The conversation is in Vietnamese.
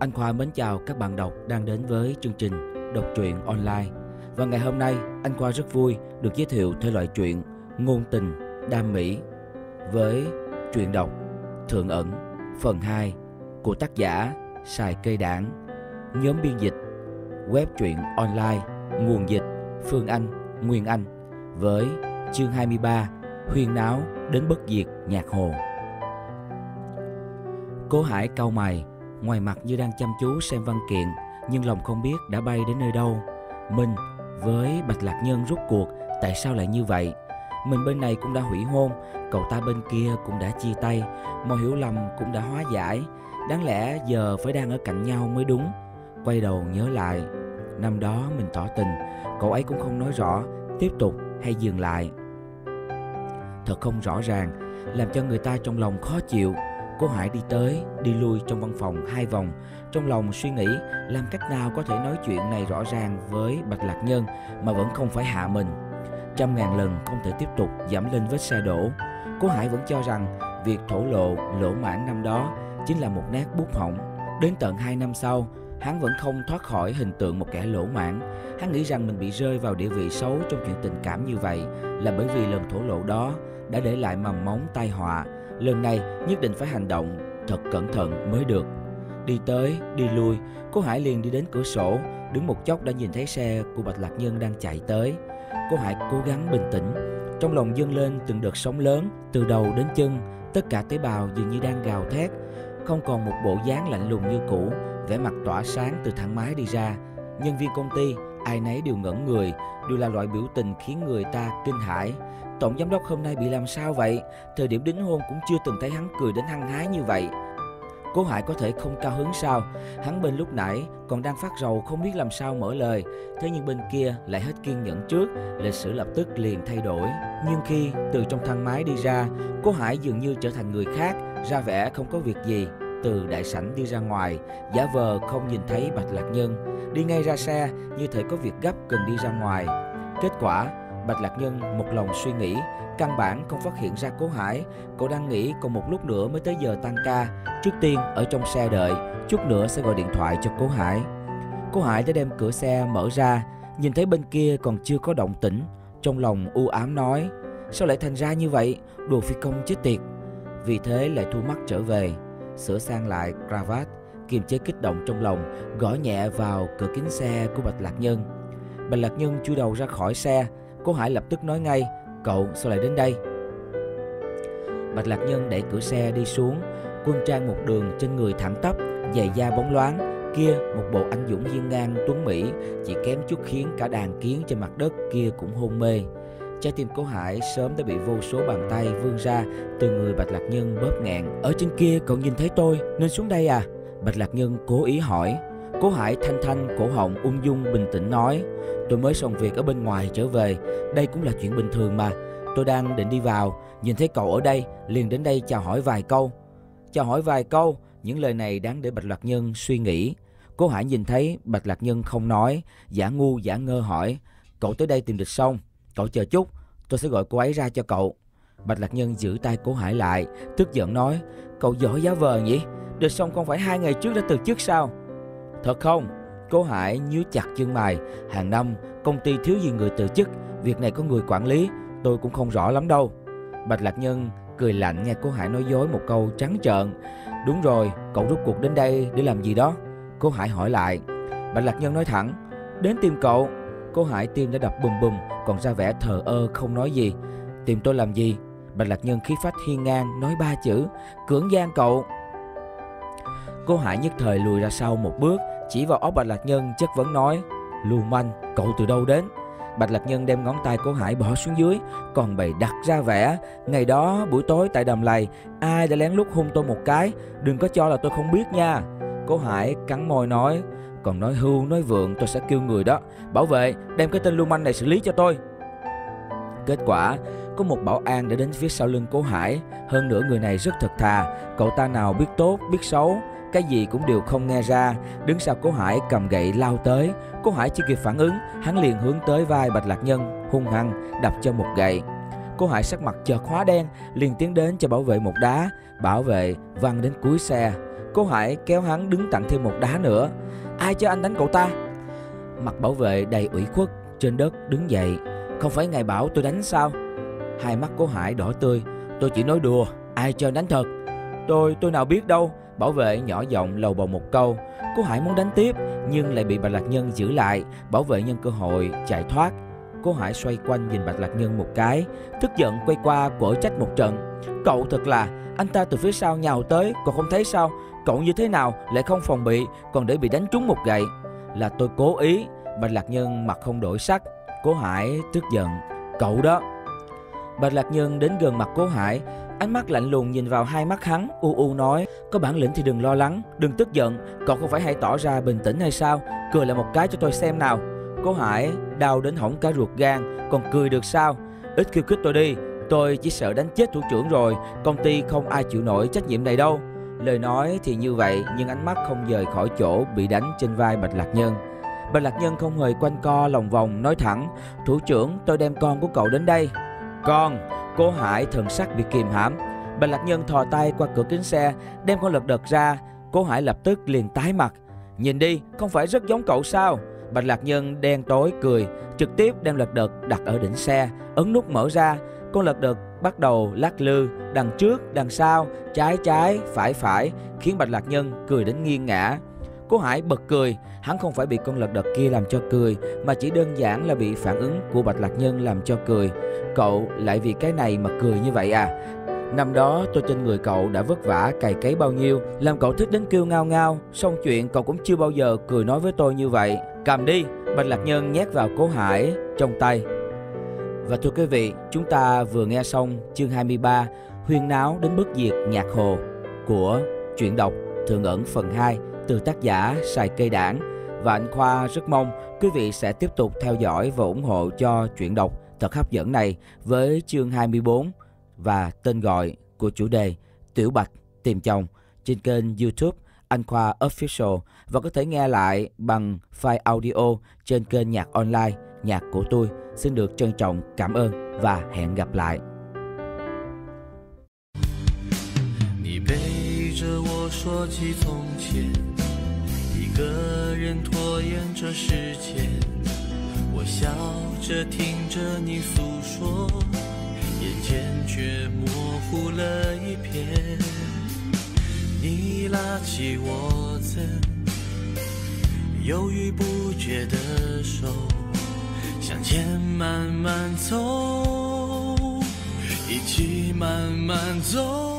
Anh Khoa mến chào các bạn đọc đang đến với chương trình đọc truyện online. Và ngày hôm nay, anh Khoa rất vui được giới thiệu thể loại truyện ngôn tình, đam mỹ với truyện đọc Thượng ẩn phần 2 của tác giả Sài Cây Đảng, nhóm biên dịch, web truyện online, nguồn dịch Phương Anh, Nguyên Anh với chương 23 Huyên náo đến bất diệt nhạc hồ. Cố Hải cau mày, ngoài mặt như đang chăm chú xem văn kiện, nhưng lòng không biết đã bay đến nơi đâu. Mình với Bạch Lạc Nhân rút cuộc, tại sao lại như vậy? Mình bên này cũng đã hủy hôn, cậu ta bên kia cũng đã chia tay, mọi hiểu lầm cũng đã hóa giải. Đáng lẽ giờ phải đang ở cạnh nhau mới đúng. Quay đầu nhớ lại, năm đó mình tỏ tình, cậu ấy cũng không nói rõ tiếp tục hay dừng lại. Thật không rõ ràng, làm cho người ta trong lòng khó chịu. Cô Hải đi tới, đi lui trong văn phòng hai vòng, trong lòng suy nghĩ làm cách nào có thể nói chuyện này rõ ràng với Bạch Lạc Nhân mà vẫn không phải hạ mình. Trăm ngàn lần không thể tiếp tục giảm lên vết xe đổ. Cô Hải vẫn cho rằng việc thổ lộ lỗ mãn năm đó chính là một nét bút hỏng. Đến tận hai năm sau, hắn vẫn không thoát khỏi hình tượng một kẻ lỗ mãn. Hắn nghĩ rằng mình bị rơi vào địa vị xấu trong chuyện tình cảm như vậy là bởi vì lần thổ lộ đó đã để lại mầm móng tai họa. Lần này nhất định phải hành động thật cẩn thận mới được. Đi tới, đi lui, cô Hải liền đi đến cửa sổ, đứng một chốc đã nhìn thấy xe của Bạch Lạc Nhân đang chạy tới. Cô Hải cố gắng bình tĩnh, trong lòng dâng lên từng đợt sóng lớn, từ đầu đến chân, tất cả tế bào dường như đang gào thét, không còn một bộ dáng lạnh lùng như cũ, vẻ mặt tỏa sáng từ thang máy đi ra. Nhân viên công ty, ai nấy đều ngẩn người, đều là loại biểu tình khiến người ta kinh hãi. Tổng giám đốc hôm nay bị làm sao vậy? Thời điểm đính hôn cũng chưa từng thấy hắn cười đến hăng hái như vậy. Cố Hải có thể không cao hứng sao? Hắn bên lúc nãy còn đang phát rầu không biết làm sao mở lời, thế nhưng bên kia lại hết kiên nhẫn trước, lịch sử lập tức liền thay đổi. Nhưng khi từ trong thang máy đi ra, Cố Hải dường như trở thành người khác, ra vẻ không có việc gì, từ đại sảnh đi ra ngoài, giả vờ không nhìn thấy Bạch Lạc Nhân, đi ngay ra xe như thể có việc gấp cần đi ra ngoài. Kết quả, Bạch Lạc Nhân một lòng suy nghĩ, căn bản không phát hiện ra Cố Hải, cậu đang nghĩ còn một lúc nữa mới tới giờ tăng ca, trước tiên ở trong xe đợi, chút nữa sẽ gọi điện thoại cho Cố Hải. Cố Hải đã đem cửa xe mở ra, nhìn thấy bên kia còn chưa có động tĩnh, trong lòng u ám nói: "Sao lại thành ra như vậy, đồ phi công chết tiệt." Vì thế lại thu mắt trở về, sửa sang lại cravat, kiềm chế kích động trong lòng, gõ nhẹ vào cửa kính xe của Bạch Lạc Nhân. Bạch Lạc Nhân chui đầu ra khỏi xe, Cô Hải lập tức nói ngay, cậu sao lại đến đây? Bạch Lạc Nhân đẩy cửa xe đi xuống, quân trang một đường trên người thẳng tắp, giày da bóng loáng, kia một bộ anh dũng hiên ngang tuấn mỹ, chỉ kém chút khiến cả đàn kiến trên mặt đất kia cũng hôn mê. Trái tim Cố Hải sớm đã bị vô số bàn tay vươn ra từ người Bạch Lạc Nhân bóp nghẹn. Ở trên kia cậu nhìn thấy tôi nên xuống đây à? Bạch Lạc Nhân cố ý hỏi. Cố Hải thanh thanh, cổ họng ung dung, bình tĩnh nói, Tôi mới xong việc ở bên ngoài trở về. Đây cũng là chuyện bình thường mà. Tôi đang định đi vào. Nhìn thấy cậu ở đây, liền đến đây chào hỏi vài câu. Chào hỏi vài câu, Những lời này đáng để Bạch Lạc Nhân suy nghĩ. Cố Hải nhìn thấy, Bạch Lạc Nhân không nói, Giả ngu, giả ngơ hỏi, Cậu tới đây tìm địch xong, Cậu chờ chút, Tôi sẽ gọi cô ấy ra cho cậu. Bạch Lạc Nhân giữ tay Cố Hải lại, Tức giận nói, Cậu giỏi giá vờ nhỉ? Địch xong không phải hai ngày trước đã từ chức sao? Thật không? cô Hải nhíu chặt chân mày. Hàng năm, công ty thiếu gì người từ chức. Việc này có người quản lý, tôi cũng không rõ lắm đâu. Bạch Lạc Nhân cười lạnh nghe cô Hải nói dối một câu trắng trợn. Đúng rồi, cậu rút cuộc đến đây để làm gì đó? cô Hải hỏi lại. Bạch Lạc Nhân nói thẳng. Đến tìm cậu. cô Hải tim đã đập bùm bùm, còn ra vẻ thờ ơ không nói gì. Tìm tôi làm gì? Bạch Lạc Nhân khí phách hiên ngang nói ba chữ. Cưỡng gian cậu. Cố Hải nhất thời lùi ra sau một bước, chỉ vào óc Bạch Lạc Nhân chất vấn nói: "Lưu manh, cậu từ đâu đến?" Bạch Lạc Nhân đem ngón tay Cố Hải bỏ xuống dưới, còn bày đặt ra vẻ, ngày đó buổi tối tại đầm lầy, ai đã lén lút hôn tôi một cái, đừng có cho là tôi không biết nha. Cố Hải cắn môi nói: "Còn nói hưu nói vượng tôi sẽ kêu người đó, bảo vệ đem cái tên lưu manh này xử lý cho tôi." Kết quả, có một bảo an đã đến phía sau lưng Cố Hải, hơn nữa người này rất thật thà, cậu ta nào biết tốt, biết xấu, cái gì cũng đều không nghe ra đứng sau cố hải cầm gậy lao tới cố hải chưa kịp phản ứng hắn liền hướng tới vai bạch lạc nhân hung hăng đập cho một gậy Cô Hải sắc mặt chợt hóa đen, liền tiến đến cho bảo vệ một đá. Bảo vệ văng đến cuối xe. Cô Hải kéo hắn đứng tặng thêm một đá nữa. Ai cho anh đánh cậu ta? Mặt bảo vệ đầy ủy khuất, trên đất đứng dậy. Không phải ngài bảo tôi đánh sao? Hai mắt cô Hải đỏ tươi. Tôi chỉ nói đùa, ai cho đánh thật? Tôi, tôi nào biết đâu. Bảo vệ nhỏ giọng lầu bầu một câu. Cô Hải muốn đánh tiếp, nhưng lại bị Bạch Lạc Nhân giữ lại. Bảo vệ nhân cơ hội chạy thoát. Cô Hải xoay quanh nhìn Bạch Lạc Nhân một cái, tức giận quay qua quở trách một trận. Cậu thật là, anh ta từ phía sau nhào tới, còn không thấy sao? Cậu như thế nào lại không phòng bị, còn để bị đánh trúng một gậy? Là tôi cố ý. Bạch Lạc Nhân mặt không đổi sắc. Cố Hải tức giận. Cậu đó. Bạch Lạc Nhân đến gần mặt Cố Hải, ánh mắt lạnh lùng nhìn vào hai mắt hắn, u u nói: "Có bản lĩnh thì đừng lo lắng, đừng tức giận, cậu không phải hay tỏ ra bình tĩnh hay sao? Cười lại một cái cho tôi xem nào." Cố Hải đau đến hỏng cả ruột gan, còn cười được sao? Ít khiêu khích tôi đi, tôi chỉ sợ đánh chết thủ trưởng rồi, công ty không ai chịu nổi trách nhiệm này đâu. Lời nói thì như vậy, nhưng ánh mắt không rời khỏi chỗ bị đánh trên vai Bạch Lạc Nhân. Bạch Lạc Nhân không hề quanh co lòng vòng nói thẳng, thủ trưởng tôi đem con của cậu đến đây. Con, cố Hải thần sắc bị kìm hãm. Bạch Lạc Nhân thò tay qua cửa kính xe, đem con lật đật ra. Cố Hải lập tức liền tái mặt. Nhìn đi, không phải rất giống cậu sao? Bạch Lạc Nhân đen tối cười, trực tiếp đem lật đật đặt ở đỉnh xe, ấn nút mở ra. Con lật đật bắt đầu lắc lư, đằng trước, đằng sau, trái trái, phải phải, khiến Bạch Lạc Nhân cười đến nghiêng ngã. Cố Hải bật cười, hắn không phải bị con lật đật kia làm cho cười, mà chỉ đơn giản là bị phản ứng của Bạch Lạc Nhân làm cho cười. Cậu lại vì cái này mà cười như vậy à? Năm đó tôi trên người cậu đã vất vả cày cấy bao nhiêu, Làm cậu thích đến kêu ngao ngao, Xong chuyện cậu cũng chưa bao giờ cười nói với tôi như vậy. Cầm đi, Bạch Lạc Nhân nhét vào cố hải trong tay. Và thưa quý vị, Chúng ta vừa nghe xong chương 23 Huyên náo đến bước diệt nhạc hồ Của truyện đọc thượng ẩn phần 2 Từ tác giả Sài Cây Đảng. Và anh Khoa rất mong quý vị sẽ tiếp tục theo dõi và ủng hộ cho truyện đọc thật hấp dẫn này với chương 24 và tên gọi của chủ đề Tiểu Bạch tìm chồng trên kênh YouTube Anh Khoa Official và có thể nghe lại bằng file audio trên kênh nhạc online Nhạc của tôi. Xin được trân trọng cảm ơn và hẹn gặp lại. 你背着我说起从前，一个人拖延着时间， 我笑着听着你诉说。眼前却模糊了一片，你拉起我曾犹豫不决的手，向前慢慢走，一起慢慢走。